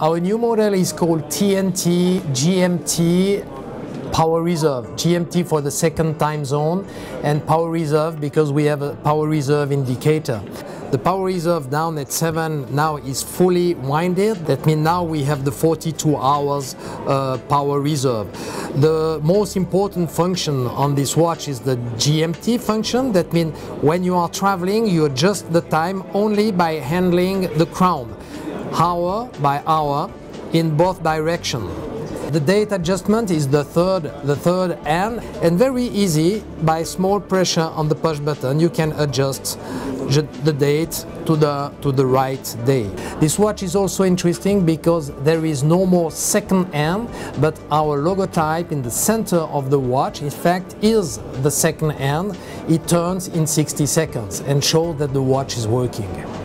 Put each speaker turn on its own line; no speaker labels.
Our new model is called TNT GMT Power Reserve. GMT for the second time zone and Power Reserve because we have a Power Reserve indicator. The power reserve down at 7 now is fully winded. That means now we have the 42 hours uh, power reserve. The most important function on this watch is the GMT function. That means when you are traveling, you adjust the time only by handling the crown, hour by hour in both directions. The date adjustment is the third, the third N, and very easy by small pressure on the push button you can adjust the date to the to the right day. This watch is also interesting because there is no more second hand but our logotype in the center of the watch, in fact, is the second hand. It turns in 60 seconds and shows that the watch is working.